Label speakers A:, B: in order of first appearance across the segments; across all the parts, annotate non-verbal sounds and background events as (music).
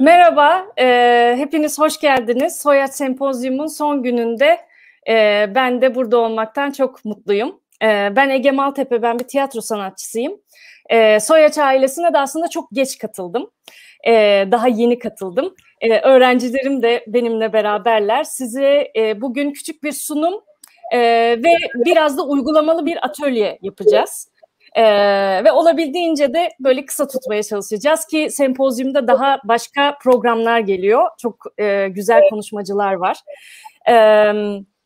A: Merhaba, e, hepiniz hoş geldiniz. Soyad Sempozyum'un son gününde e, ben de burada olmaktan çok mutluyum. E, ben Ege Maltepe, ben bir tiyatro sanatçısıyım. E, Soyaç ailesine de aslında çok geç katıldım. E, daha yeni katıldım. E, öğrencilerim de benimle beraberler. Size e, bugün küçük bir sunum e, ve biraz da uygulamalı bir atölye yapacağız. Ee, ve olabildiğince de böyle kısa tutmaya çalışacağız ki sempozyumda daha başka programlar geliyor. Çok e, güzel konuşmacılar var. Evet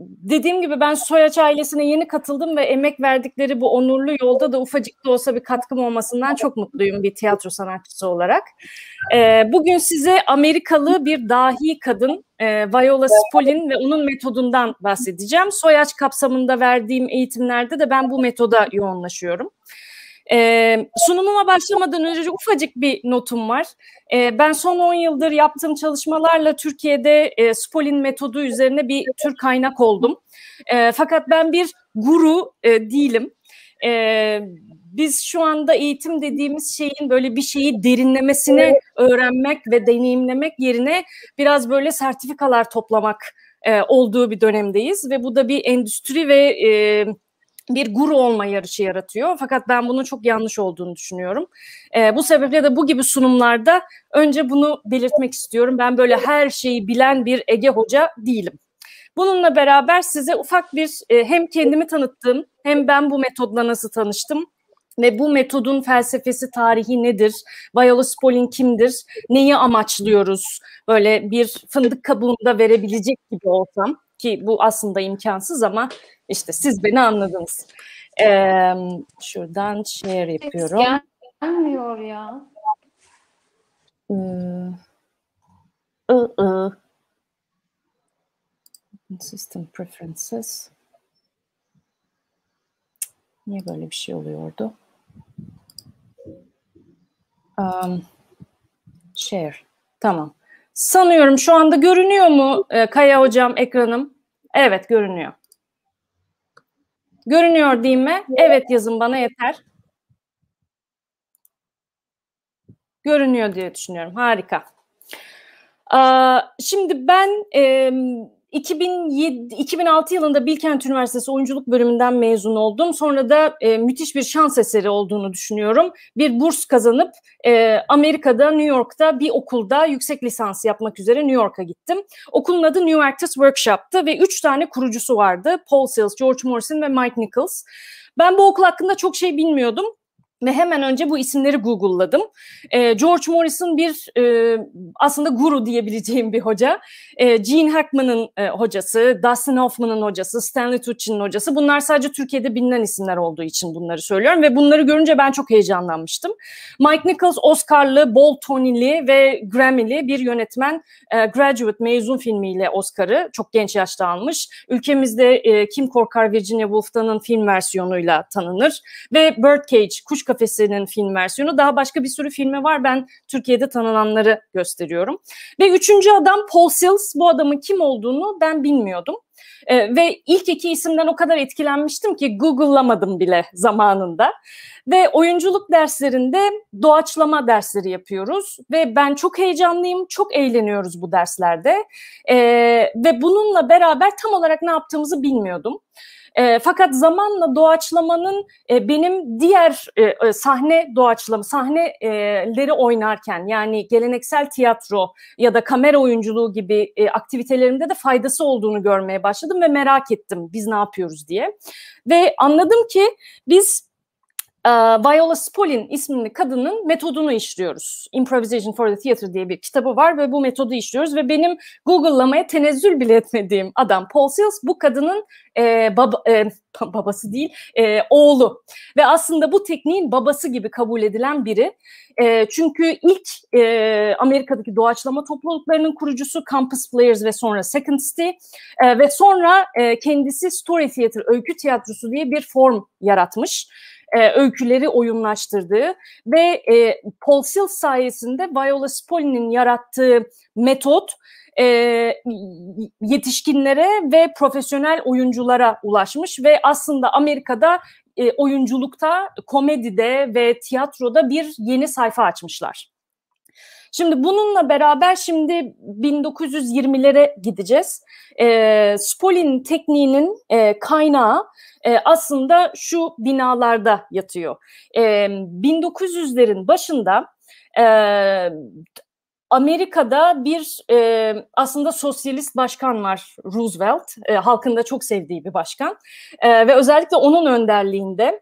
A: dediğim gibi ben Soyaç ailesine yeni katıldım ve emek verdikleri bu onurlu yolda da ufacık da olsa bir katkım olmasından çok mutluyum bir tiyatro sanatçısı olarak. Ee, bugün size Amerikalı bir dahi kadın e, Viola Spolin ve onun metodundan bahsedeceğim. Soyaç kapsamında verdiğim eğitimlerde de ben bu metoda yoğunlaşıyorum. Ee, sunumuma başlamadan önce ufacık bir notum var. Ee, ben son 10 yıldır yaptığım çalışmalarla Türkiye'de e, Spolin metodu üzerine bir tür kaynak oldum. E, fakat ben bir guru e, değilim. E, biz şu anda eğitim dediğimiz şeyin böyle bir şeyi derinlemesine öğrenmek ve deneyimlemek yerine biraz böyle sertifikalar toplamak e, olduğu bir dönemdeyiz ve bu da bir endüstri ve e, bir guru olma yarışı yaratıyor. Fakat ben bunun çok yanlış olduğunu düşünüyorum. E, bu sebeple de bu gibi sunumlarda önce bunu belirtmek istiyorum. Ben böyle her şeyi bilen bir Ege Hoca değilim. Bununla beraber size ufak bir e, hem kendimi tanıttım hem ben bu metodla nasıl tanıştım ve bu metodun felsefesi, tarihi nedir? Viola Spolin kimdir? Neyi amaçlıyoruz? Böyle bir fındık kabuğunda verebilecek gibi olsam ki bu aslında imkansız ama işte siz beni anladınız. Ee, şuradan share yapıyorum.
B: Hiç gelmiyor ya.
A: I -ı. System preferences. Niye böyle bir şey oluyordu? Um, share. Tamam. Sanıyorum şu anda görünüyor mu e, Kaya Hocam ekranım? Evet görünüyor. Görünüyor değil mi? Evet yazın bana yeter. Görünüyor diye düşünüyorum. Harika. Şimdi ben 2007, 2006 yılında Bilkent Üniversitesi Oyunculuk Bölümünden mezun oldum. Sonra da e, müthiş bir şans eseri olduğunu düşünüyorum. Bir burs kazanıp e, Amerika'da, New York'ta bir okulda yüksek lisans yapmak üzere New York'a gittim. Okulun adı New Actors Workshop'tı ve üç tane kurucusu vardı. Paul Sills, George Morrison ve Mike Nichols. Ben bu okul hakkında çok şey bilmiyordum ve hemen önce bu isimleri Google'ladım. E, George Morrison bir e, aslında guru diyebileceğim bir hoca. E, Gene Hackman'ın e, hocası, Dustin Hoffman'ın hocası, Stanley Tucci'nin hocası. Bunlar sadece Türkiye'de bilinen isimler olduğu için bunları söylüyorum. Ve bunları görünce ben çok heyecanlanmıştım. Mike Nichols Oscar'lı, Bol Tony'li ve Grammy'li bir yönetmen. E, Graduate mezun filmiyle Oscar'ı çok genç yaşta almış. Ülkemizde e, Kim Korkar Virginia Woolf'tanın film versiyonuyla tanınır. Ve Birdcage, Kuş Kafesi'nin film versiyonu. Daha başka bir sürü filmi var. Ben Türkiye'de tanınanları gösteriyorum. Ve üçüncü adam Paul Sills. Bu adamın kim olduğunu ben bilmiyordum. Ee, ve ilk iki isimden o kadar etkilenmiştim ki Google'lamadım bile zamanında. Ve oyunculuk derslerinde doğaçlama dersleri yapıyoruz. Ve ben çok heyecanlıyım, çok eğleniyoruz bu derslerde. Ee, ve bununla beraber tam olarak ne yaptığımızı bilmiyordum. E, fakat zamanla doğaçlamanın e, benim diğer e, e, sahne doğaçlama, sahneleri oynarken yani geleneksel tiyatro ya da kamera oyunculuğu gibi e, aktivitelerimde de faydası olduğunu görmeye başladım ve merak ettim biz ne yapıyoruz diye. Ve anladım ki biz ee, Viola Spolin isimli kadının metodunu işliyoruz. Improvisation for the Theater diye bir kitabı var ve bu metodu işliyoruz ve benim Google'lamaya tenezzül bile etmediğim adam Paul Sills bu kadının e, baba, e, (laughs) babası değil e, oğlu ve aslında bu tekniğin babası gibi kabul edilen biri. E, çünkü ilk e, Amerika'daki doğaçlama topluluklarının kurucusu Campus Players ve sonra Second City e, ve sonra e, kendisi Story Theater, öykü tiyatrosu diye bir form yaratmış e, öyküleri oyunlaştırdığı ve e, Paul Sills sayesinde Viola Spolini'nin yarattığı metot e, yetişkinlere ve profesyonel oyunculara ulaşmış ve aslında Amerika'da e, oyunculukta, komedide ve tiyatroda bir yeni sayfa açmışlar. Şimdi bununla beraber şimdi 1920'lere gideceğiz. E, Spolin tekniğinin e, kaynağı e, aslında şu binalarda yatıyor. E, 1900'lerin başında e, Amerika'da bir e, aslında sosyalist başkan var Roosevelt, e, halkın çok sevdiği bir başkan e, ve özellikle onun önderliğinde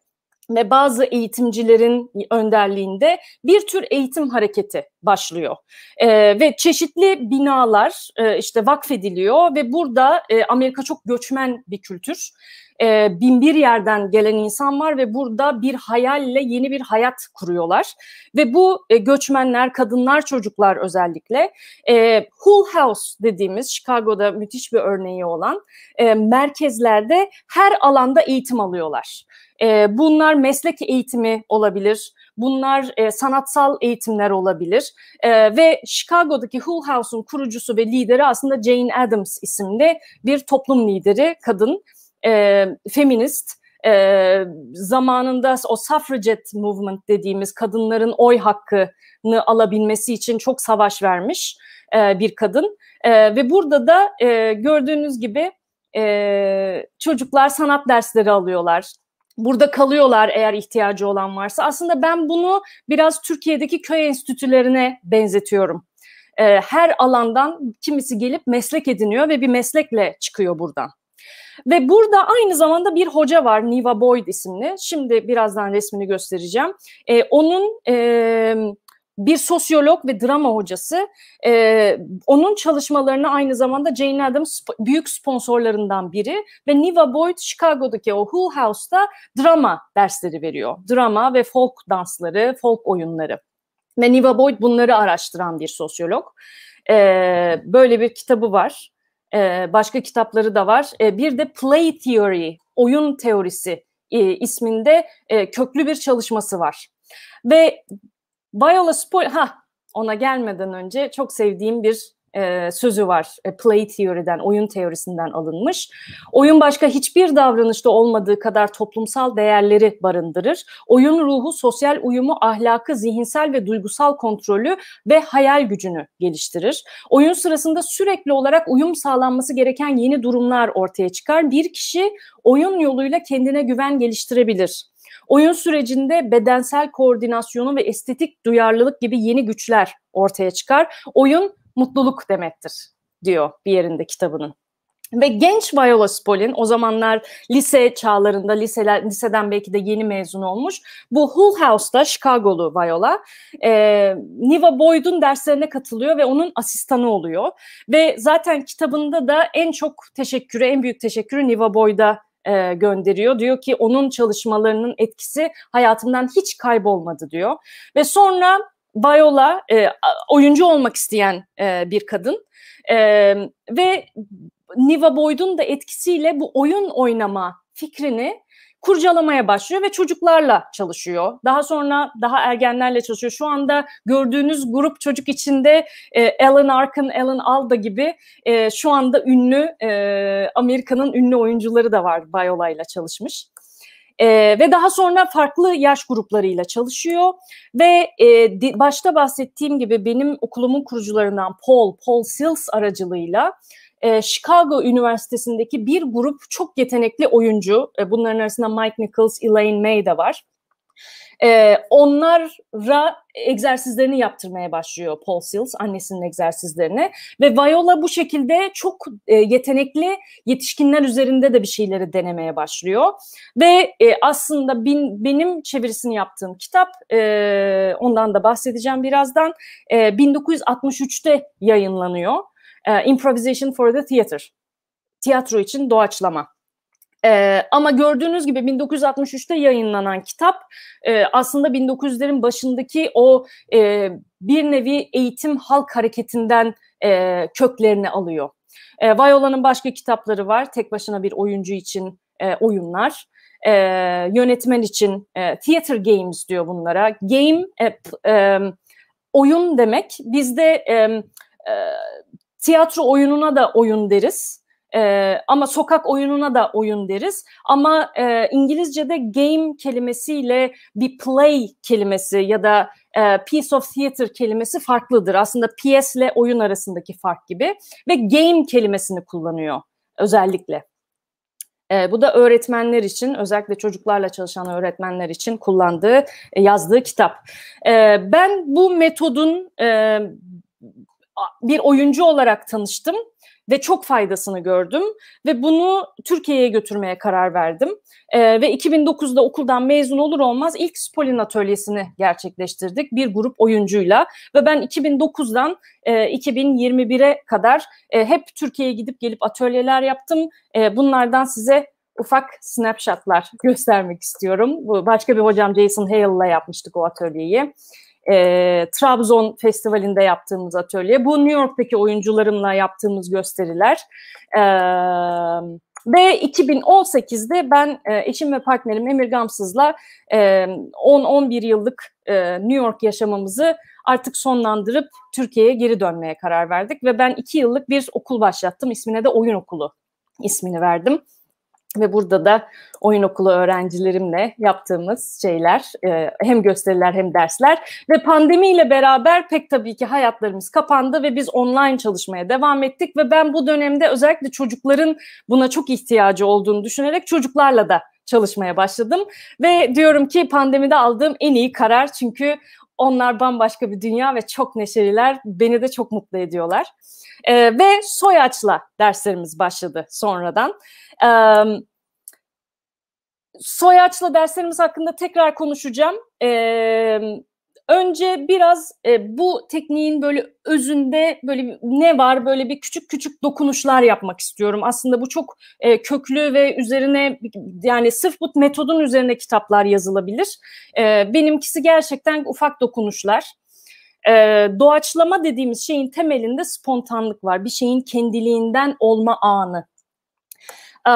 A: ve bazı eğitimcilerin önderliğinde bir tür eğitim hareketi başlıyor. E, ve çeşitli binalar e, işte vakfediliyor ve burada e, Amerika çok göçmen bir kültür e, bin bir yerden gelen insan var ve burada bir hayalle yeni bir hayat kuruyorlar. Ve bu e, göçmenler, kadınlar, çocuklar özellikle e, Hull House dediğimiz Chicago'da müthiş bir örneği olan e, merkezlerde her alanda eğitim alıyorlar. E, bunlar meslek eğitimi olabilir, bunlar e, sanatsal eğitimler olabilir e, ve Chicago'daki Hull House'un kurucusu ve lideri aslında Jane Addams isimli bir toplum lideri, kadın e, feminist, e, zamanında o suffragette movement dediğimiz kadınların oy hakkını alabilmesi için çok savaş vermiş e, bir kadın. E, ve burada da e, gördüğünüz gibi e, çocuklar sanat dersleri alıyorlar. Burada kalıyorlar eğer ihtiyacı olan varsa. Aslında ben bunu biraz Türkiye'deki köy enstitülerine benzetiyorum. E, her alandan kimisi gelip meslek ediniyor ve bir meslekle çıkıyor buradan. Ve burada aynı zamanda bir hoca var Niva Boyd isimli. Şimdi birazdan resmini göstereceğim. E, onun e, bir sosyolog ve drama hocası. E, onun çalışmalarını aynı zamanda Jane Addams büyük sponsorlarından biri ve Niva Boyd Chicago'daki o Hull House'da drama dersleri veriyor. Drama ve folk dansları, folk oyunları. Ve Niva Boyd bunları araştıran bir sosyolog. E, böyle bir kitabı var. E, başka kitapları da var. E, bir de Play Theory, oyun teorisi e, isminde e, köklü bir çalışması var. Ve Viola Spoil, ha ona gelmeden önce çok sevdiğim bir e, sözü var. E, play teoriden, oyun teorisinden alınmış. Oyun başka hiçbir davranışta olmadığı kadar toplumsal değerleri barındırır. Oyun ruhu, sosyal uyumu, ahlakı, zihinsel ve duygusal kontrolü ve hayal gücünü geliştirir. Oyun sırasında sürekli olarak uyum sağlanması gereken yeni durumlar ortaya çıkar. Bir kişi oyun yoluyla kendine güven geliştirebilir. Oyun sürecinde bedensel koordinasyonu ve estetik duyarlılık gibi yeni güçler ortaya çıkar. Oyun mutluluk demektir diyor bir yerinde kitabının. Ve genç Viola Spolin o zamanlar lise çağlarında, liseler, liseden belki de yeni mezun olmuş. Bu Hull House'da Chicago'lu Viola e, Niva Boyd'un derslerine katılıyor ve onun asistanı oluyor. Ve zaten kitabında da en çok teşekkürü, en büyük teşekkürü Niva Boyd'a e, gönderiyor. Diyor ki onun çalışmalarının etkisi hayatımdan hiç kaybolmadı diyor. Ve sonra Viola e, oyuncu olmak isteyen e, bir kadın e, ve Niva Boyd'un da etkisiyle bu oyun oynama fikrini kurcalamaya başlıyor ve çocuklarla çalışıyor. Daha sonra daha ergenlerle çalışıyor. Şu anda gördüğünüz grup çocuk içinde e, Alan Arkin, Alan Alda gibi e, şu anda ünlü e, Amerika'nın ünlü oyuncuları da var Viola ile çalışmış. E, ve daha sonra farklı yaş gruplarıyla çalışıyor ve e, başta bahsettiğim gibi benim okulumun kurucularından Paul, Paul Sills aracılığıyla e, Chicago Üniversitesi'ndeki bir grup çok yetenekli oyuncu, e, bunların arasında Mike Nichols, Elaine May de var. E, onlara egzersizlerini yaptırmaya başlıyor Paul Sills, annesinin egzersizlerini. Ve Viola bu şekilde çok e, yetenekli yetişkinler üzerinde de bir şeyleri denemeye başlıyor. Ve e, aslında bin, benim çevirisini yaptığım kitap, e, ondan da bahsedeceğim birazdan, e, 1963'te yayınlanıyor. E, Improvisation for the Theater. Tiyatro için doğaçlama. Ee, ama gördüğünüz gibi 1963'te yayınlanan kitap e, aslında 1900'lerin başındaki o e, bir nevi eğitim halk hareketinden e, köklerini alıyor. E, Viola'nın başka kitapları var. Tek başına bir oyuncu için e, oyunlar. E, yönetmen için e, theater games diyor bunlara. Game e, e, oyun demek. Bizde e, e, tiyatro oyununa da oyun deriz. E, ama sokak oyununa da oyun deriz. Ama e, İngilizce'de game kelimesiyle bir play kelimesi ya da e, piece of theater kelimesi farklıdır. Aslında PS ile oyun arasındaki fark gibi ve game kelimesini kullanıyor özellikle. E, bu da öğretmenler için, özellikle çocuklarla çalışan öğretmenler için kullandığı, e, yazdığı kitap. E, ben bu metodun e, bir oyuncu olarak tanıştım ve çok faydasını gördüm ve bunu Türkiye'ye götürmeye karar verdim. E, ve 2009'da okuldan mezun olur olmaz ilk Spolin atölyesini gerçekleştirdik bir grup oyuncuyla ve ben 2009'dan e, 2021'e kadar e, hep Türkiye'ye gidip gelip atölyeler yaptım. E, bunlardan size ufak snapshotlar (laughs) göstermek istiyorum. Bu başka bir hocam Jason Hale'la yapmıştık o atölyeyi e, Trabzon Festivali'nde yaptığımız atölye, bu New York'taki oyuncularımla yaptığımız gösteriler. E, ve 2018'de ben e, eşim ve partnerim Emir Gamsız'la e, 10-11 yıllık e, New York yaşamamızı artık sonlandırıp Türkiye'ye geri dönmeye karar verdik. Ve ben iki yıllık bir okul başlattım. İsmine de Oyun Okulu ismini verdim ve burada da oyun okulu öğrencilerimle yaptığımız şeyler e, hem gösteriler hem dersler. Ve pandemiyle beraber pek tabii ki hayatlarımız kapandı ve biz online çalışmaya devam ettik. Ve ben bu dönemde özellikle çocukların buna çok ihtiyacı olduğunu düşünerek çocuklarla da çalışmaya başladım. Ve diyorum ki pandemide aldığım en iyi karar çünkü onlar bambaşka bir dünya ve çok neşeliler beni de çok mutlu ediyorlar. E, ve Soyaç'la derslerimiz başladı sonradan. E, Soyaç'la derslerimiz hakkında tekrar konuşacağım. E, önce biraz e, bu tekniğin böyle özünde böyle ne var böyle bir küçük küçük dokunuşlar yapmak istiyorum. Aslında bu çok e, köklü ve üzerine yani sırf bu metodun üzerine kitaplar yazılabilir. E, benimkisi gerçekten ufak dokunuşlar. E, doğaçlama dediğimiz şeyin temelinde spontanlık var. Bir şeyin kendiliğinden olma anı. Ee,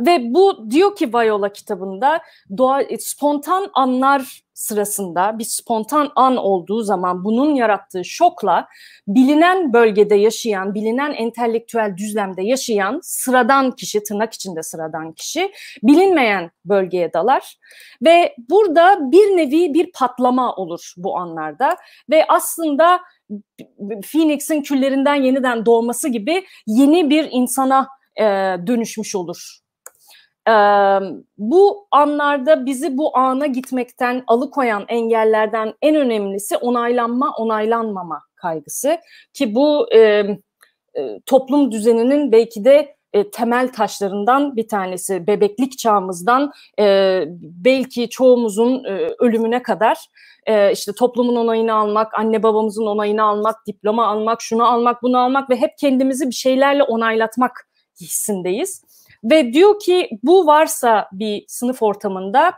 A: ve bu diyor ki Viola kitabında doğa, e, spontan anlar sırasında bir spontan an olduğu zaman bunun yarattığı şokla bilinen bölgede yaşayan, bilinen entelektüel düzlemde yaşayan sıradan kişi, tırnak içinde sıradan kişi bilinmeyen bölgeye dalar. Ve burada bir nevi bir patlama olur bu anlarda. Ve aslında Phoenix'in küllerinden yeniden doğması gibi yeni bir insana e, dönüşmüş olur. E, bu anlarda bizi bu ana gitmekten alıkoyan engellerden en önemlisi onaylanma, onaylanmama kaygısı ki bu e, e, toplum düzeninin belki de e, temel taşlarından bir tanesi bebeklik çağımızdan e, belki çoğumuzun e, ölümüne kadar e, işte toplumun onayını almak, anne babamızın onayını almak, diploma almak, şunu almak, bunu almak ve hep kendimizi bir şeylerle onaylatmak hissindeyiz. Ve diyor ki bu varsa bir sınıf ortamında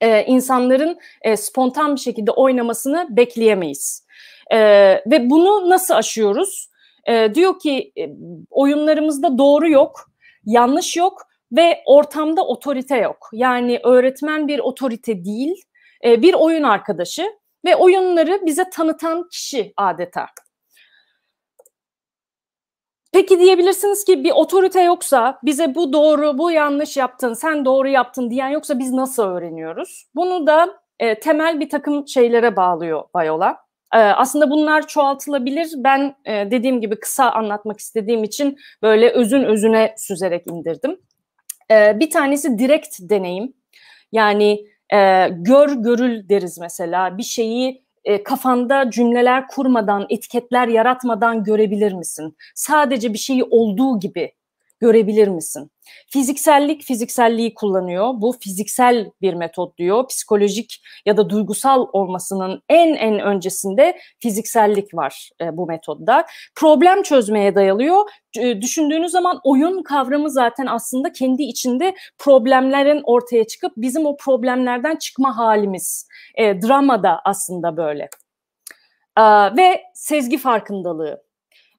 A: e, insanların e, spontan bir şekilde oynamasını bekleyemeyiz. E, ve bunu nasıl aşıyoruz? E, diyor ki e, oyunlarımızda doğru yok, yanlış yok ve ortamda otorite yok. Yani öğretmen bir otorite değil, e, bir oyun arkadaşı ve oyunları bize tanıtan kişi adeta. Peki diyebilirsiniz ki bir otorite yoksa bize bu doğru, bu yanlış yaptın, sen doğru yaptın diyen yoksa biz nasıl öğreniyoruz? Bunu da e, temel bir takım şeylere bağlıyor Bayola. E, aslında bunlar çoğaltılabilir. Ben e, dediğim gibi kısa anlatmak istediğim için böyle özün özüne süzerek indirdim. E, bir tanesi direkt deneyim. Yani e, gör görül deriz mesela. Bir şeyi e, kafanda cümleler kurmadan, etiketler yaratmadan görebilir misin? Sadece bir şeyi olduğu gibi görebilir misin? Fiziksellik fizikselliği kullanıyor. Bu fiziksel bir metot diyor. Psikolojik ya da duygusal olmasının en en öncesinde fiziksellik var e, bu metodda. Problem çözmeye dayalıyor. E, düşündüğünüz zaman oyun kavramı zaten aslında kendi içinde problemlerin ortaya çıkıp bizim o problemlerden çıkma halimiz. E, drama da aslında böyle. E, ve sezgi farkındalığı.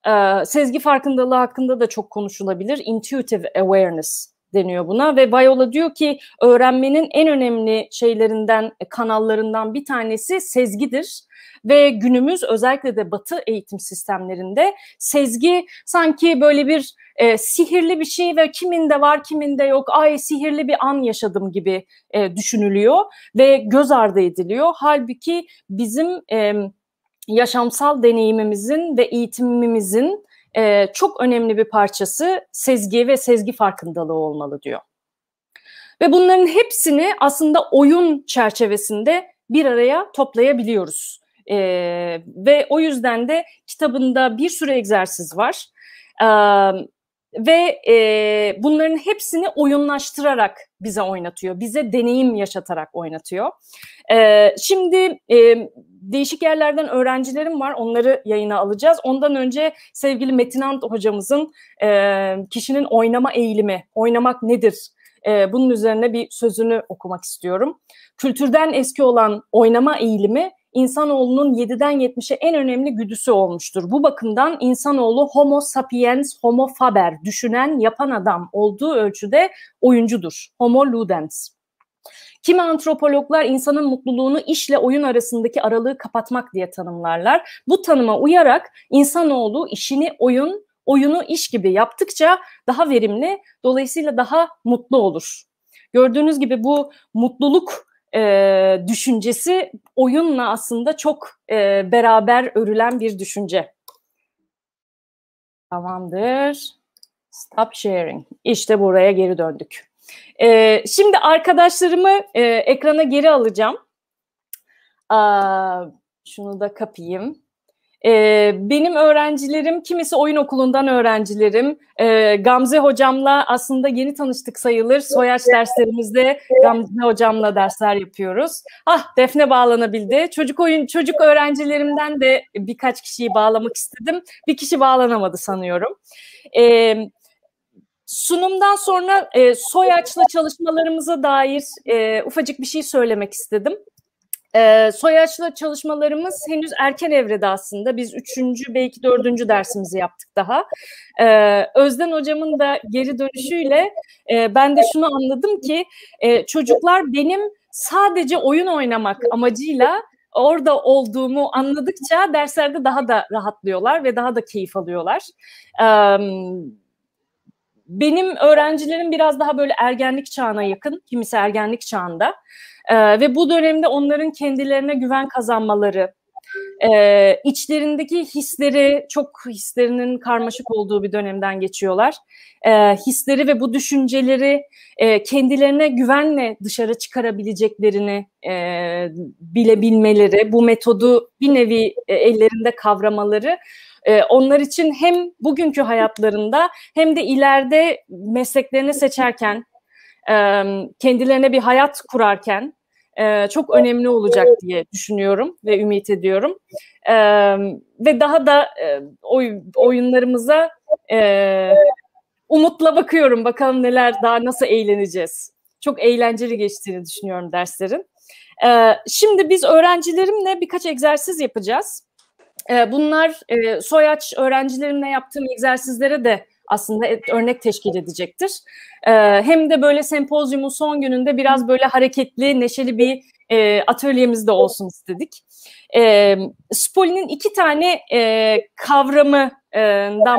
A: Ee, sezgi farkındalığı hakkında da çok konuşulabilir. Intuitive awareness deniyor buna ve Viola diyor ki öğrenmenin en önemli şeylerinden, kanallarından bir tanesi sezgidir ve günümüz özellikle de batı eğitim sistemlerinde sezgi sanki böyle bir e, sihirli bir şey ve kiminde var kiminde yok ay sihirli bir an yaşadım gibi e, düşünülüyor ve göz ardı ediliyor. Halbuki bizim e, yaşamsal deneyimimizin ve eğitimimizin e, çok önemli bir parçası sezgi ve sezgi farkındalığı olmalı diyor. Ve bunların hepsini aslında oyun çerçevesinde bir araya toplayabiliyoruz. E, ve o yüzden de kitabında bir sürü egzersiz var. E, ve e, bunların hepsini oyunlaştırarak bize oynatıyor. Bize deneyim yaşatarak oynatıyor. E, şimdi e, değişik yerlerden öğrencilerim var. Onları yayına alacağız. Ondan önce sevgili Metin Ant hocamızın e, kişinin oynama eğilimi, oynamak nedir? E, bunun üzerine bir sözünü okumak istiyorum. Kültürden eski olan oynama eğilimi insanoğlunun 7'den 70'e en önemli güdüsü olmuştur. Bu bakımdan insanoğlu homo sapiens, homo faber, düşünen, yapan adam olduğu ölçüde oyuncudur. Homo ludens. Kimi antropologlar insanın mutluluğunu işle oyun arasındaki aralığı kapatmak diye tanımlarlar. Bu tanıma uyarak insanoğlu işini oyun, oyunu iş gibi yaptıkça daha verimli, dolayısıyla daha mutlu olur. Gördüğünüz gibi bu mutluluk e, düşüncesi oyunla aslında çok e, beraber örülen bir düşünce. Tamamdır. Stop sharing. İşte buraya geri döndük. E, şimdi arkadaşlarımı e, ekrana geri alacağım. Aa, şunu da kapayım. E, benim öğrencilerim, kimisi oyun okulundan öğrencilerim. E, Gamze hocamla aslında yeni tanıştık sayılır. Soyaç derslerimizde Gamze hocamla dersler yapıyoruz. Ah Defne bağlanabildi. Çocuk oyun çocuk öğrencilerimden de birkaç kişiyi bağlamak istedim. Bir kişi bağlanamadı sanıyorum. E, sunumdan sonra e, Soyaç'la çalışmalarımıza dair e, ufacık bir şey söylemek istedim. E, Soyaç'la çalışmalarımız henüz erken evrede aslında. Biz üçüncü belki dördüncü dersimizi yaptık daha. E, Özden hocamın da geri dönüşüyle e, ben de şunu anladım ki e, çocuklar benim sadece oyun oynamak amacıyla orada olduğumu anladıkça derslerde daha da rahatlıyorlar ve daha da keyif alıyorlar. Evet benim öğrencilerim biraz daha böyle ergenlik çağına yakın, kimisi ergenlik çağında. Ee, ve bu dönemde onların kendilerine güven kazanmaları, e, içlerindeki hisleri, çok hislerinin karmaşık olduğu bir dönemden geçiyorlar. E, hisleri ve bu düşünceleri e, kendilerine güvenle dışarı çıkarabileceklerini e, bilebilmeleri, bu metodu bir nevi e, ellerinde kavramaları e, onlar için hem bugünkü hayatlarında hem de ileride mesleklerini seçerken, e, kendilerine bir hayat kurarken e, çok önemli olacak diye düşünüyorum ve ümit ediyorum. E, ve daha da e, oy, oyunlarımıza e, umutla bakıyorum. Bakalım neler daha nasıl eğleneceğiz. Çok eğlenceli geçtiğini düşünüyorum derslerin. Şimdi biz öğrencilerimle birkaç egzersiz yapacağız. Bunlar soyaç öğrencilerimle yaptığım egzersizlere de aslında örnek teşkil edecektir. E, hem de böyle sempozyumun son gününde biraz böyle hareketli, neşeli bir e, atölyemiz de olsun istedik. E, Spoli'nin iki tane e,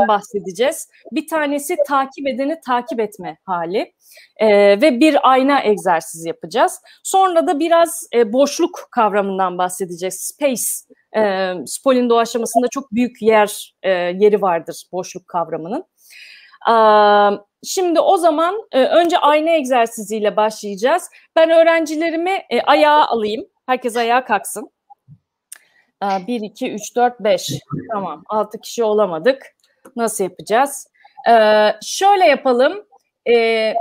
A: bahsedeceğiz. Bir tanesi takip edeni takip etme hali e, ve bir ayna egzersizi yapacağız. Sonra da biraz e, boşluk kavramından bahsedeceğiz. Space, e, Spoli'nin doğaçlamasında çok büyük yer e, yeri vardır boşluk kavramının. Şimdi o zaman e, önce ayna egzersiziyle başlayacağız. Ben öğrencilerimi e, ayağa alayım. Herkes ayağa kalksın. 1, 2, 3, 4, 5. Tamam. 6 kişi olamadık. Nasıl yapacağız? Ee, şöyle yapalım. Ee,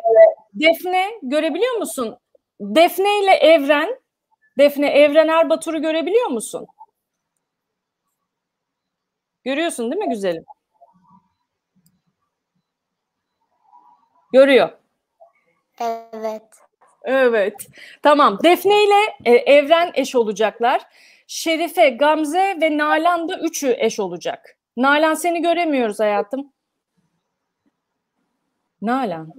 A: Defne görebiliyor musun? Defne ile Evren, Defne Evren Erbatur'u görebiliyor musun? Görüyorsun değil mi güzelim? Görüyor.
C: Evet.
A: Evet. Tamam. Defne ile e, Evren eş olacaklar. Şerife, Gamze ve Nalan da üçü eş olacak. Nalan seni göremiyoruz hayatım. Nalan.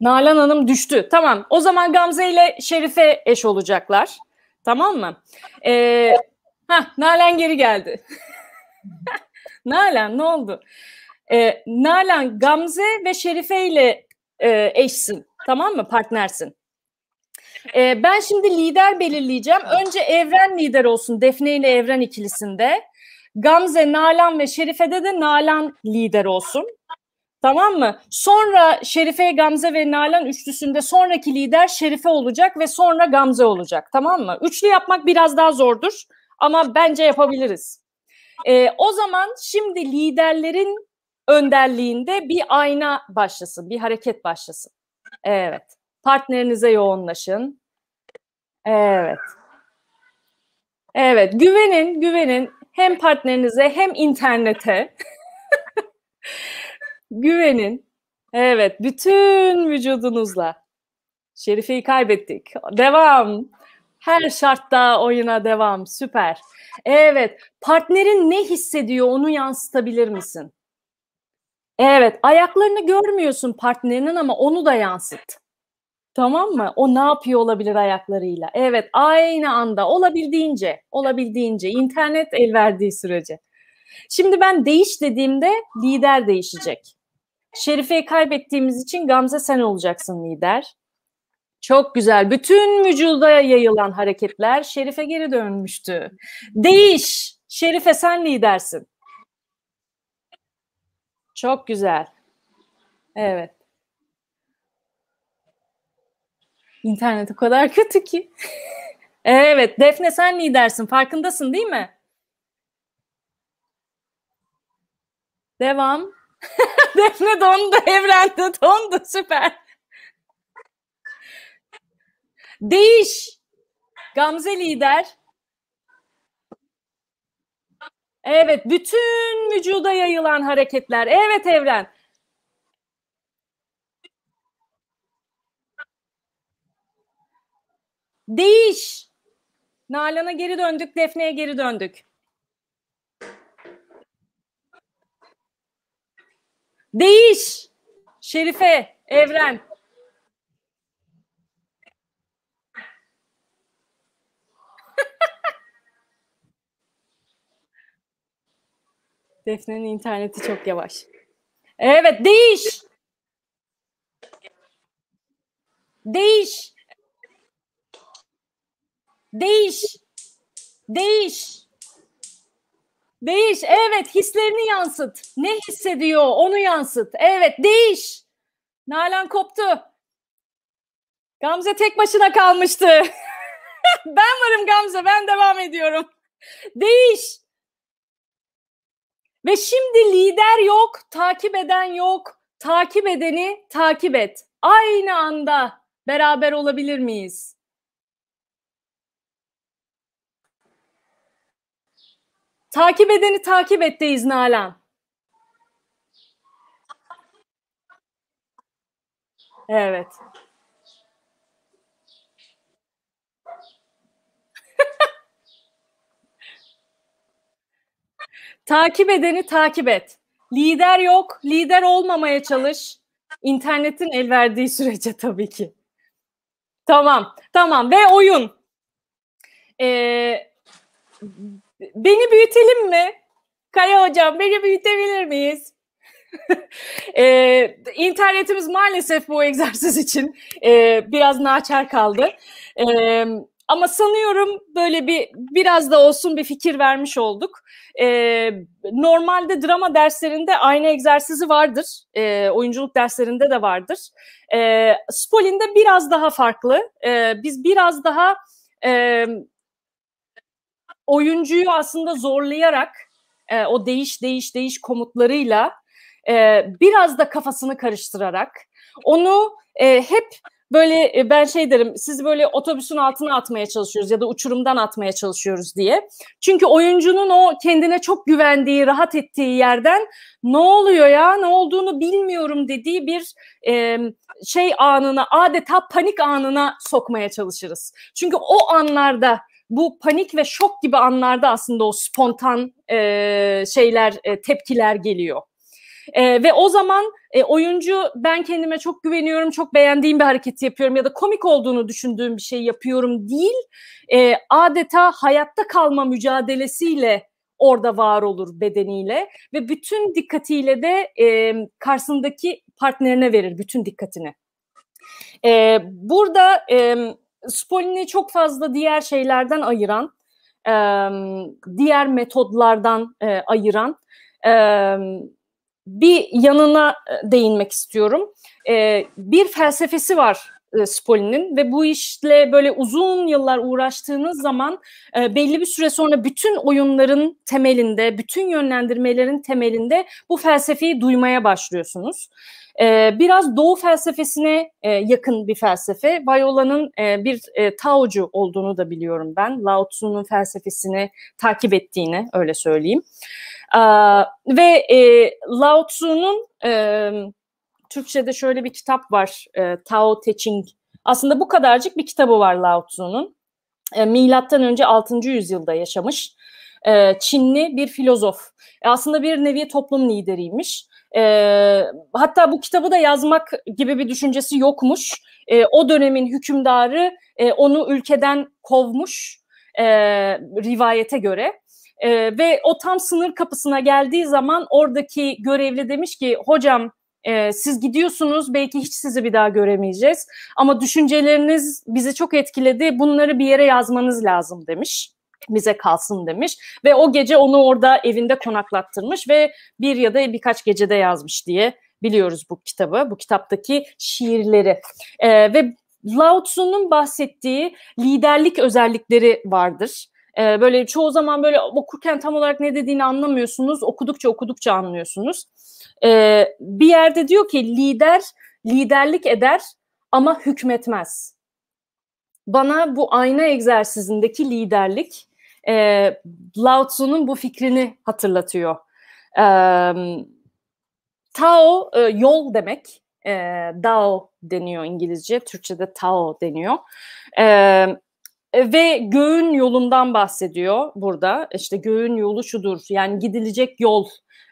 A: Nalan Hanım düştü. Tamam. O zaman Gamze ile Şerife eş olacaklar. Tamam mı? Ee, heh, Nalan geri geldi. (laughs) Nalan ne oldu? Ee, Nalan Gamze ve Şerife ile e, eşsin. Tamam mı? Partnersin. Ee, ben şimdi lider belirleyeceğim. Önce Evren lider olsun. Defne ile Evren ikilisinde. Gamze, Nalan ve Şerife'de de Nalan lider olsun. Tamam mı? Sonra Şerife, Gamze ve Nalan üçlüsünde sonraki lider Şerife olacak ve sonra Gamze olacak. Tamam mı? Üçlü yapmak biraz daha zordur ama bence yapabiliriz. Ee, o zaman şimdi liderlerin önderliğinde bir ayna başlasın, bir hareket başlasın. Evet. Partnerinize yoğunlaşın. Evet. Evet, güvenin, güvenin hem partnerinize hem internete. (laughs) güvenin. Evet, bütün vücudunuzla. Şerife'yi kaybettik. Devam. Her şartta oyuna devam. Süper. Evet, partnerin ne hissediyor onu yansıtabilir misin? Evet, ayaklarını görmüyorsun partnerinin ama onu da yansıt. Tamam mı? O ne yapıyor olabilir ayaklarıyla? Evet, aynı anda olabildiğince, olabildiğince internet el verdiği sürece. Şimdi ben değiş dediğimde lider değişecek. Şerife'yi kaybettiğimiz için Gamze sen olacaksın lider. Çok güzel. Bütün vücuda yayılan hareketler Şerife geri dönmüştü. Değiş. Şerife sen lidersin. Çok güzel. Evet. İnternet o kadar kötü ki. (laughs) evet, Defne sen lidersin. Farkındasın değil mi? Devam. (laughs) Defne dondu, evrende dondu. Süper. Değiş. Gamze lider. Evet, bütün vücuda yayılan hareketler. Evet Evren. Değiş. Nalan'a geri döndük, Defne'ye geri döndük. Değiş. Şerife, Evren. Defne'nin interneti çok yavaş. Evet, değiş. Değiş. Değiş. Değiş. Değiş. Evet, hislerini yansıt. Ne hissediyor onu yansıt. Evet, değiş. Nalan koptu. Gamze tek başına kalmıştı. (laughs) ben varım Gamze, ben devam ediyorum. Değiş. Ve şimdi lider yok, takip eden yok. Takip edeni takip et. Aynı anda beraber olabilir miyiz? Takip edeni takip etteyiz Nalan. Evet. Takip edeni takip et. Lider yok, lider olmamaya çalış. İnternetin el verdiği sürece tabii ki. Tamam, tamam ve oyun. Ee, Beni büyütelim mi? Kaya hocam beni büyütebilir miyiz? (laughs) ee, internetimiz maalesef bu egzersiz için e, biraz naçer kaldı. E, ama sanıyorum böyle bir biraz da olsun bir fikir vermiş olduk. E, normalde drama derslerinde aynı egzersizi vardır. E, oyunculuk derslerinde de vardır. E, Spolin'de biraz daha farklı. E, biz biraz daha e, oyuncuyu aslında zorlayarak e, o değiş değiş değiş komutlarıyla e, biraz da kafasını karıştırarak onu e, hep böyle e, ben şey derim sizi böyle otobüsün altına atmaya çalışıyoruz ya da uçurumdan atmaya çalışıyoruz diye. Çünkü oyuncunun o kendine çok güvendiği, rahat ettiği yerden ne oluyor ya, ne olduğunu bilmiyorum dediği bir e, şey anına, adeta panik anına sokmaya çalışırız. Çünkü o anlarda bu panik ve şok gibi anlarda aslında o spontan e, şeyler, e, tepkiler geliyor. E, ve o zaman e, oyuncu ben kendime çok güveniyorum, çok beğendiğim bir hareketi yapıyorum ya da komik olduğunu düşündüğüm bir şey yapıyorum değil. E, adeta hayatta kalma mücadelesiyle orada var olur bedeniyle ve bütün dikkatiyle de e, karşısındaki partnerine verir bütün dikkatini. E, burada e, Spolin'i çok fazla diğer şeylerden ayıran, e, diğer metodlardan e, ayıran e, bir yanına değinmek istiyorum. E, bir felsefesi var e, Spolin'in ve bu işle böyle uzun yıllar uğraştığınız zaman e, belli bir süre sonra bütün oyunların temelinde, bütün yönlendirmelerin temelinde bu felsefeyi duymaya başlıyorsunuz. E, biraz Doğu felsefesine yakın bir felsefe. Viola'nın bir Taocu olduğunu da biliyorum ben. Lao Tzu'nun felsefesini takip ettiğini öyle söyleyeyim. Ve Lao Tzu'nun Türkçe'de şöyle bir kitap var. E, Tao Te Ching. Aslında bu kadarcık bir kitabı var Lao Tzu'nun. E, milattan önce 6. yüzyılda yaşamış. E, Çinli bir filozof. E, aslında bir nevi toplum lideriymiş. E, hatta bu kitabı da yazmak gibi bir düşüncesi yokmuş. E, o dönemin hükümdarı e, onu ülkeden kovmuş e, rivayete göre. E, ve o tam sınır kapısına geldiği zaman oradaki görevli demiş ki hocam e, siz gidiyorsunuz belki hiç sizi bir daha göremeyeceğiz ama düşünceleriniz bizi çok etkiledi bunları bir yere yazmanız lazım demiş bize kalsın demiş ve o gece onu orada evinde konaklattırmış ve bir ya da birkaç gecede yazmış diye biliyoruz bu kitabı, bu kitaptaki şiirleri. Ee, ve Lao Tzu'nun bahsettiği liderlik özellikleri vardır. Ee, böyle çoğu zaman böyle okurken tam olarak ne dediğini anlamıyorsunuz, okudukça okudukça anlıyorsunuz. Ee, bir yerde diyor ki lider liderlik eder ama hükmetmez. Bana bu ayna egzersizindeki liderlik e, Lao Tzu'nun bu fikrini hatırlatıyor. E, Tao e, yol demek. E, Dao deniyor İngilizce. Türkçe'de Tao deniyor. E, ve göğün yolundan bahsediyor burada. İşte göğün yolu şudur. Yani gidilecek yol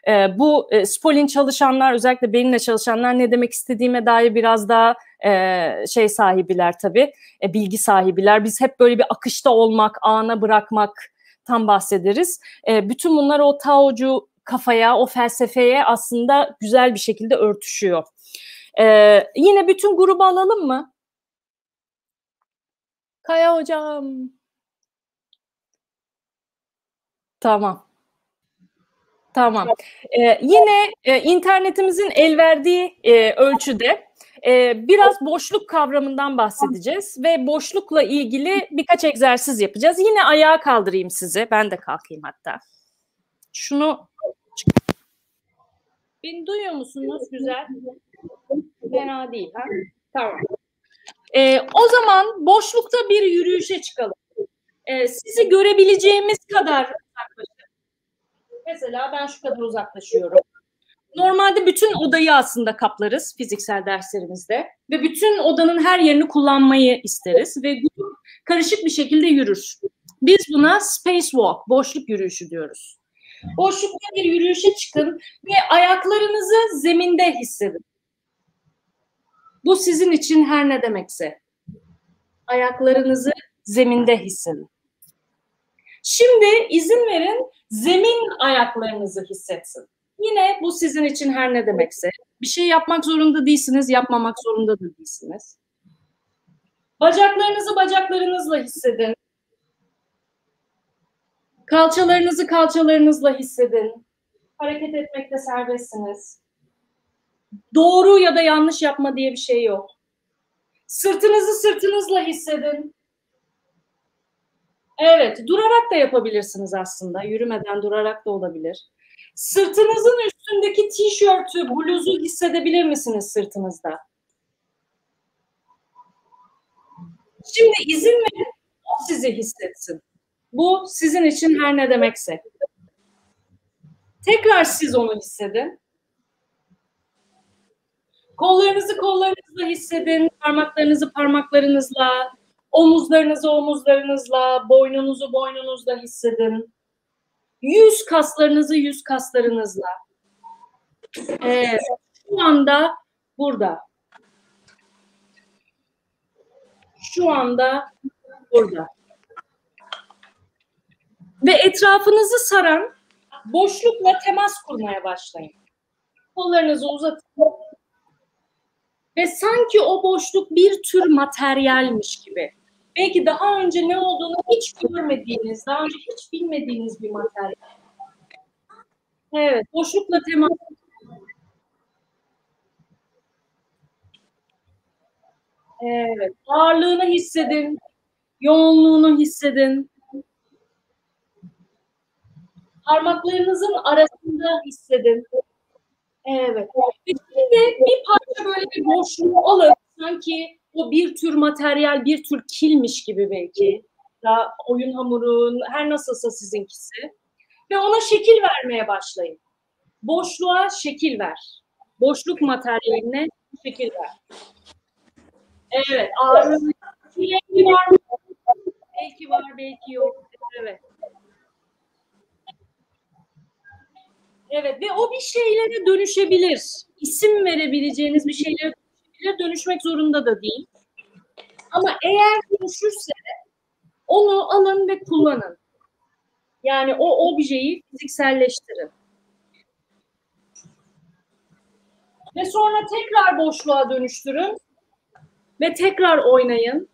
A: e, bu e, Spolin çalışanlar özellikle benimle çalışanlar ne demek istediğime dair biraz daha e, şey sahibiler tabii, e, bilgi sahibiler. Biz hep böyle bir akışta olmak, ana bırakmak tam bahsederiz. E, bütün bunlar o Taocu kafaya, o felsefeye aslında güzel bir şekilde örtüşüyor. E, yine bütün grubu alalım mı? Kaya hocam. Tamam. Tamam. Ee, yine e, internetimizin el verdiği e, ölçüde e, biraz boşluk kavramından bahsedeceğiz ve boşlukla ilgili birkaç egzersiz yapacağız. Yine ayağa kaldırayım sizi. Ben de kalkayım hatta. Şunu Beni duyuyor musunuz? Güzel. Fena değil. Ha? Tamam. Ee, o zaman boşlukta bir yürüyüşe çıkalım. Ee, sizi görebileceğimiz kadar uzaklaşın. Mesela ben şu kadar uzaklaşıyorum. Normalde bütün odayı aslında kaplarız fiziksel derslerimizde ve bütün odanın her yerini kullanmayı isteriz ve karışık bir şekilde yürür. Biz buna space walk, boşluk yürüyüşü diyoruz. Boşlukta bir yürüyüşe çıkın ve ayaklarınızı zeminde hissedin. Bu sizin için her ne demekse. Ayaklarınızı zeminde hissedin. Şimdi izin verin zemin ayaklarınızı hissetsin. Yine bu sizin için her ne demekse. Bir şey yapmak zorunda değilsiniz, yapmamak zorunda da değilsiniz. Bacaklarınızı bacaklarınızla hissedin. Kalçalarınızı kalçalarınızla hissedin. Hareket etmekte serbestsiniz. Doğru ya da yanlış yapma diye bir şey yok. Sırtınızı sırtınızla hissedin. Evet, durarak da yapabilirsiniz aslında. Yürümeden durarak da olabilir. Sırtınızın üstündeki tişörtü, bluzu hissedebilir misiniz sırtınızda? Şimdi izin verin, o sizi hissetsin. Bu sizin için her ne demekse. Tekrar siz onu hissedin. Kollarınızı kollarınızla hissedin, parmaklarınızı parmaklarınızla, Omuzlarınızı omuzlarınızla, boynunuzu boynunuzla hissedin. Yüz kaslarınızı yüz kaslarınızla. Ee, şu anda burada. Şu anda burada. Ve etrafınızı saran boşlukla temas kurmaya başlayın. Kollarınızı uzatın. Ve sanki o boşluk bir tür materyalmiş gibi. Belki daha önce ne olduğunu hiç görmediğiniz, daha önce hiç bilmediğiniz bir materyal. Evet, boşlukla temas. Evet, ağırlığını hissedin, yoğunluğunu hissedin. Parmaklarınızın arasında hissedin. Evet. Şimdi bir parça böyle bir boşluğu alıp sanki o bir tür materyal, bir tür kilmiş gibi belki. Ya oyun hamuru, her nasılsa sizinkisi. Ve ona şekil vermeye başlayın. Boşluğa şekil ver. Boşluk materyaline şekil ver. Evet, ağrı? Belki var, belki yok. Evet. Evet ve o bir şeylere dönüşebilir. İsim verebileceğiniz bir şeylere dönüşebilir. Dönüşmek zorunda da değil. Ama eğer dönüşürse onu alın ve kullanın. Yani o objeyi fizikselleştirin. Ve sonra tekrar boşluğa dönüştürün ve tekrar oynayın.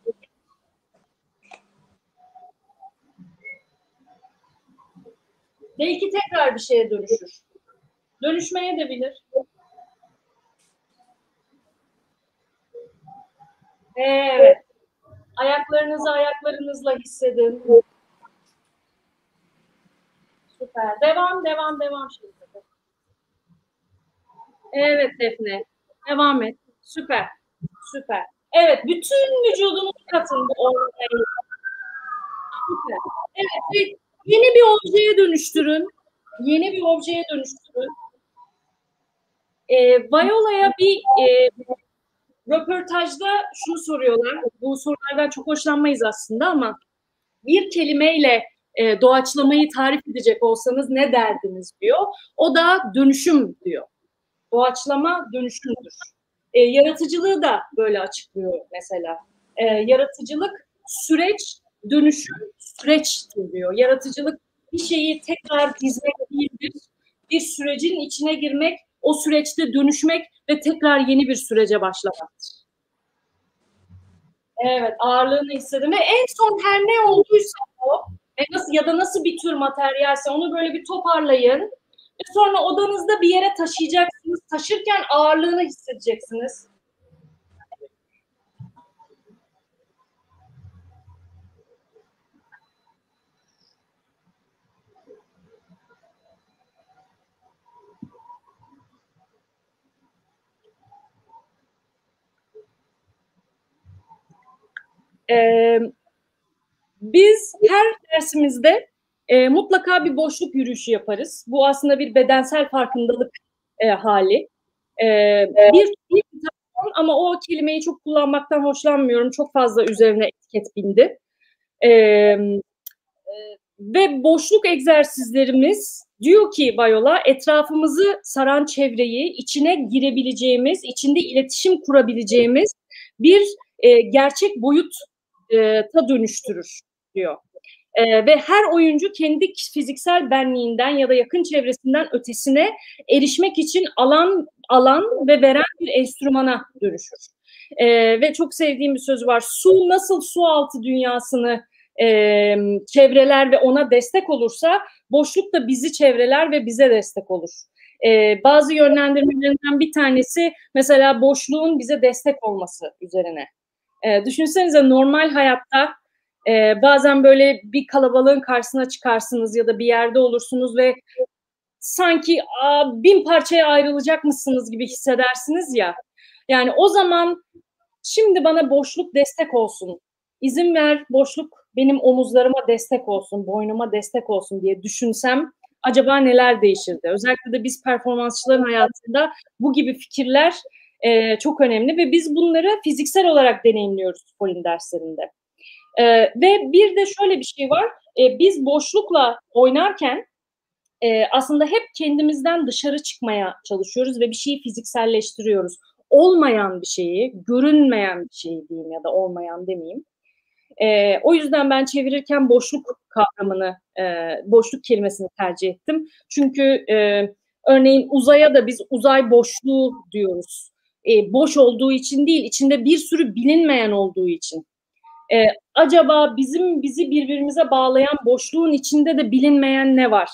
A: Belki tekrar bir şeye dönüşür. Dönüşmeye de bilir. Evet. Ayaklarınızı ayaklarınızla hissedin. Süper. Devam, devam, devam şimdi. Evet Defne. Devam et. Süper. Süper. Evet, bütün vücudunuzu katın bu ortaya. Süper. Evet, yeni bir objeye dönüştürün. Yeni bir objeye dönüştürün. E, Viola'ya bir e, röportajda şunu soruyorlar. Bu sorulardan çok hoşlanmayız aslında ama bir kelimeyle e, doğaçlamayı tarif edecek olsanız ne derdiniz diyor. O da dönüşüm diyor. Doğaçlama dönüşümdür. E, yaratıcılığı da böyle açıklıyor mesela. E, yaratıcılık süreç, dönüşüm süreçtir diyor. Yaratıcılık bir şeyi tekrar dizmek değildir. Bir sürecin içine girmek, o süreçte dönüşmek ve tekrar yeni bir sürece başlamaktır. Evet, ağırlığını hissedin ve en son her ne olduysa o nasıl ya da nasıl bir tür materyalse onu böyle bir toparlayın ve sonra odanızda bir yere taşıyacaksınız. Taşırken ağırlığını hissedeceksiniz. Ee, biz her dersimizde e, mutlaka bir boşluk yürüyüşü yaparız. Bu aslında bir bedensel farkındalık e, hali. E, bir, bir ama o kelimeyi çok kullanmaktan hoşlanmıyorum. Çok fazla üzerine etiket bindi. E, e, ve boşluk egzersizlerimiz diyor ki Bayola etrafımızı saran çevreyi içine girebileceğimiz, içinde iletişim kurabileceğimiz bir e, gerçek boyut e, ta dönüştürür diyor. E, ve her oyuncu kendi fiziksel benliğinden ya da yakın çevresinden ötesine erişmek için alan alan ve veren bir enstrümana dönüşür. E, ve çok sevdiğim bir söz var. Su nasıl su altı dünyasını e, çevreler ve ona destek olursa boşluk da bizi çevreler ve bize destek olur. Ee, bazı yönlendirmelerinden bir tanesi mesela boşluğun bize destek olması üzerine. Ee, düşünsenize normal hayatta e, bazen böyle bir kalabalığın karşısına çıkarsınız ya da bir yerde olursunuz ve sanki a, bin parçaya ayrılacak mısınız gibi hissedersiniz ya. Yani o zaman şimdi bana boşluk destek olsun. İzin ver boşluk benim omuzlarıma destek olsun, boynuma destek olsun diye düşünsem acaba neler değişirdi? Özellikle de biz performansçıların hayatında bu gibi fikirler e, çok önemli ve biz bunları fiziksel olarak deneyimliyoruz Polin derslerinde. E, ve bir de şöyle bir şey var, e, biz boşlukla oynarken e, aslında hep kendimizden dışarı çıkmaya çalışıyoruz ve bir şeyi fizikselleştiriyoruz. Olmayan bir şeyi, görünmeyen bir şeyi diyeyim ya da olmayan demeyeyim. E, o yüzden ben çevirirken boşluk kavramını, e, boşluk kelimesini tercih ettim. Çünkü e, örneğin uzaya da biz uzay boşluğu diyoruz. E, boş olduğu için değil, içinde bir sürü bilinmeyen olduğu için. E, acaba bizim bizi birbirimize bağlayan boşluğun içinde de bilinmeyen ne var?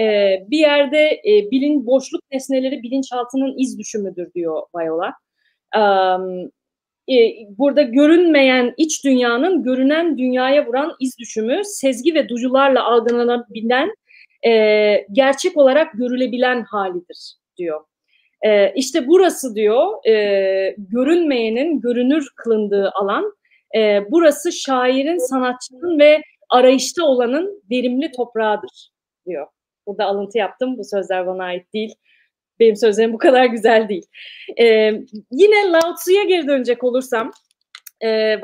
A: E, bir yerde e, bilin boşluk nesneleri bilinçaltının iz düşümüdür diyor Viola. E, burada görünmeyen iç dünyanın görünen dünyaya vuran iz düşümü, sezgi ve duyularla algılanabilen, e, gerçek olarak görülebilen halidir diyor. E, işte burası diyor, e, görünmeyenin görünür kılındığı alan, e, burası şairin, sanatçının ve arayışta olanın verimli toprağıdır diyor. Burada alıntı yaptım, bu sözler bana ait değil benim sözlerim bu kadar güzel değil. E, yine Lao Tzu'ya geri dönecek olursam, e,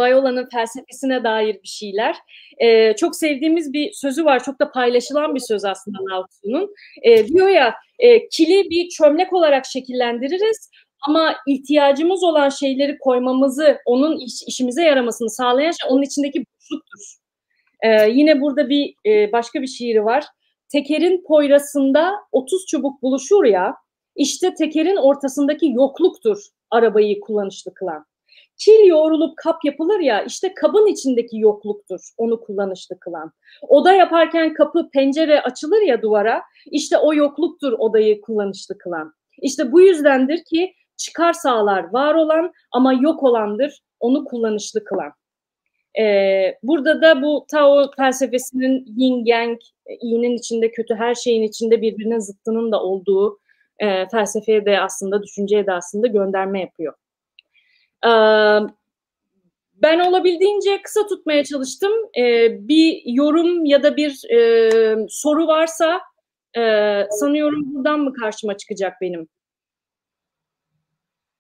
A: felsefesine dair bir şeyler. E, çok sevdiğimiz bir sözü var, çok da paylaşılan bir söz aslında Lao Tzu'nun. E, diyor ya, e, kili bir çömlek olarak şekillendiririz ama ihtiyacımız olan şeyleri koymamızı, onun iş, işimize yaramasını sağlayan şey onun içindeki boşluktur. Ee, yine burada bir e, başka bir şiiri var. Tekerin poyrasında 30 çubuk buluşur ya, işte tekerin ortasındaki yokluktur arabayı kullanışlı kılan. Kil yoğrulup kap yapılır ya işte kabın içindeki yokluktur onu kullanışlı kılan. Oda yaparken kapı pencere açılır ya duvara işte o yokluktur odayı kullanışlı kılan. İşte bu yüzdendir ki çıkar sağlar var olan ama yok olandır onu kullanışlı kılan. Ee, burada da bu Tao felsefesinin yin yang, iyinin içinde kötü her şeyin içinde birbirine zıttının da olduğu e, felsefeye de aslında, düşünceye de aslında gönderme yapıyor. Ben olabildiğince kısa tutmaya çalıştım. Bir yorum ya da bir soru varsa sanıyorum buradan mı karşıma çıkacak benim?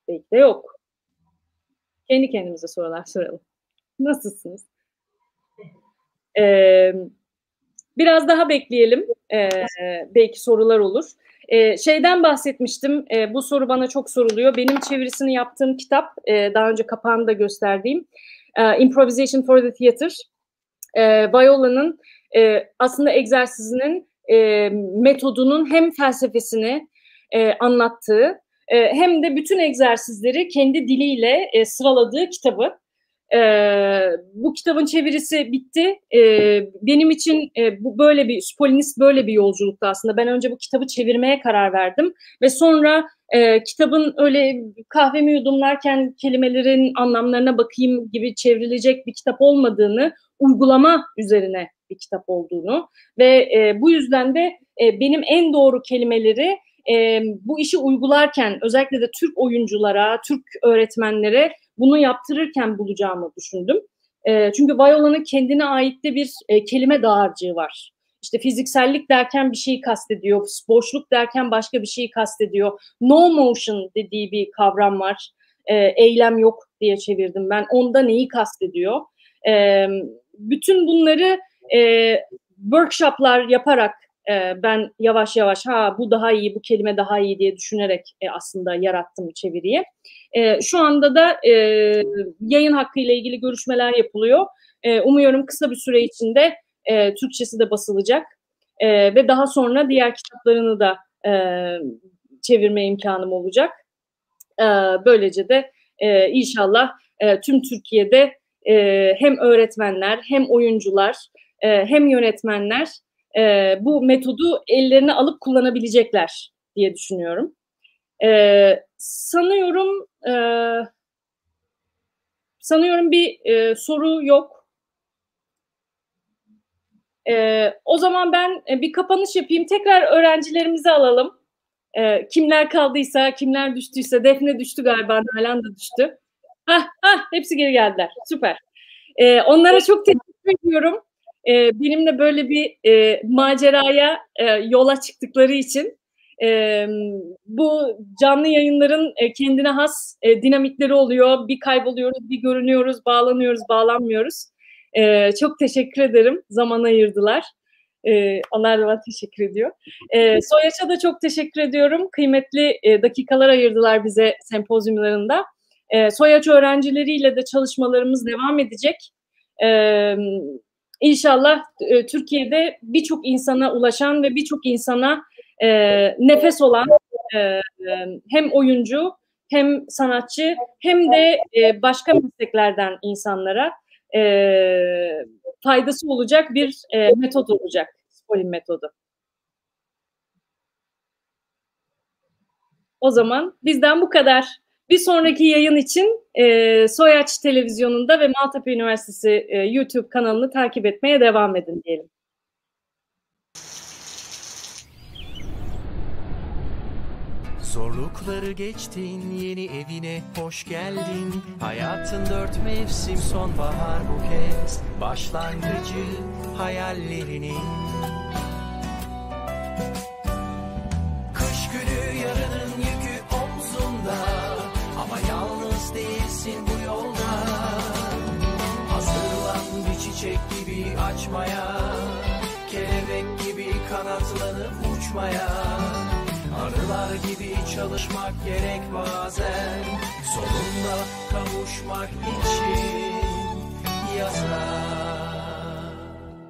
A: Belki de yok. Kendi kendimize sorular soralım. Nasılsınız? Biraz daha bekleyelim. Belki sorular olur. E, şeyden bahsetmiştim, e, bu soru bana çok soruluyor. Benim çevirisini yaptığım kitap, e, daha önce kapağını da gösterdiğim, e, Improvisation for the Theater. E, Viola'nın e, aslında egzersizinin, e, metodunun hem felsefesini e, anlattığı, e, hem de bütün egzersizleri kendi diliyle e, sıraladığı kitabı. E, bu kitabın çevirisi bitti. E, benim için e, bu böyle bir Spolinist böyle bir yolculuktu aslında. Ben önce bu kitabı çevirmeye karar verdim ve sonra e, kitabın öyle kahvemi yudumlarken kelimelerin anlamlarına bakayım gibi çevrilecek bir kitap olmadığını, uygulama üzerine bir kitap olduğunu ve e, bu yüzden de e, benim en doğru kelimeleri e, bu işi uygularken özellikle de Türk oyunculara, Türk öğretmenlere bunu yaptırırken bulacağımı düşündüm. E, çünkü Viola'nın kendine ait de bir e, kelime dağarcığı var. İşte fiziksellik derken bir şeyi kastediyor, boşluk derken başka bir şeyi kastediyor. No motion dediği bir kavram var. E, eylem yok diye çevirdim ben. Onda neyi kastediyor? E, bütün bunları e, workshoplar yaparak e, ben yavaş yavaş ha bu daha iyi, bu kelime daha iyi diye düşünerek e, aslında yarattım çeviriyi. E, şu anda da e, yayın hakkı ile ilgili görüşmeler yapılıyor. E, umuyorum kısa bir süre içinde e, Türkçesi de basılacak e, ve daha sonra diğer kitaplarını da e, çevirme imkanım olacak. E, böylece de e, inşallah e, tüm Türkiye'de e, hem öğretmenler hem oyuncular e, hem yönetmenler e, bu metodu ellerine alıp kullanabilecekler diye düşünüyorum. E, sanıyorum e, sanıyorum bir e, soru yok. E, o zaman ben e, bir kapanış yapayım. Tekrar öğrencilerimizi alalım. E, kimler kaldıysa, kimler düştüyse. Defne düştü galiba, Nalan da düştü. Hah, hah, hepsi geri geldiler. Süper. E, onlara çok teşekkür ediyorum e, benimle böyle bir e, maceraya e, yola çıktıkları için e, bu canlı yayınların e, kendine has e, dinamikleri oluyor. Bir kayboluyoruz, bir görünüyoruz, bağlanıyoruz, bağlanmıyoruz. E, çok teşekkür ederim. Zaman ayırdılar. E, onlar da teşekkür ediyor. E, Soyaç'a da çok teşekkür ediyorum. Kıymetli e, dakikalar ayırdılar bize sempozyumlarında. E, Soyaç öğrencileriyle de çalışmalarımız devam edecek. E, İnşallah e, Türkiye'de birçok insana ulaşan ve birçok insana e, nefes olan e, hem oyuncu hem sanatçı hem de e, başka mesleklerden insanlara e, faydası olacak bir e, metot olacak Spolin metodu. O zaman bizden bu kadar. Bir sonraki yayın için e, Soyaç Televizyonu'nda ve Maltepe Üniversitesi e, YouTube kanalını takip etmeye devam edin diyelim.
D: Zorlukları geçtin yeni evine hoş geldin. Hayatın dört mevsim sonbahar bu kez. Başlangıcı hayallerinin değilsin bu yolda. Hazırlan bir çiçek gibi açmaya Kelebek gibi kanatlanıp uçmaya. Arılar gibi çalışmak gerek bazen Sonunda kavuşmak için yazar